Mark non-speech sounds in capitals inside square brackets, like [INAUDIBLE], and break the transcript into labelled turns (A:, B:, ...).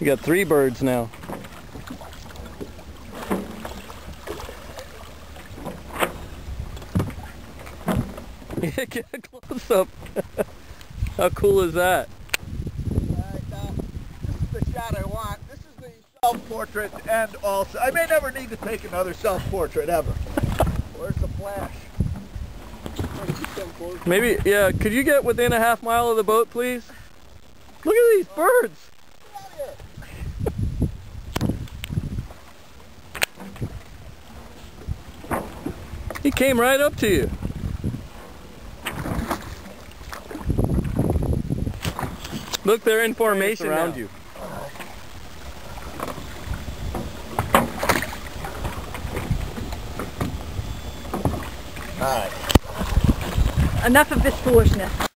A: We got three birds now. [LAUGHS] Yeah, get a close up. [LAUGHS] How cool is that?
B: Alright, now, this is the shot I want. This is the self-portrait and also, I may never need to take another self-portrait ever. [LAUGHS] Where's the flash?
A: Maybe, yeah, could you get within a half mile of the boat, please? Look at these birds.
B: Get out of here.
A: He came right up to you. Look, they're in formation
C: around
A: now.
C: you.
B: Alright.
D: Enough of this foolishness.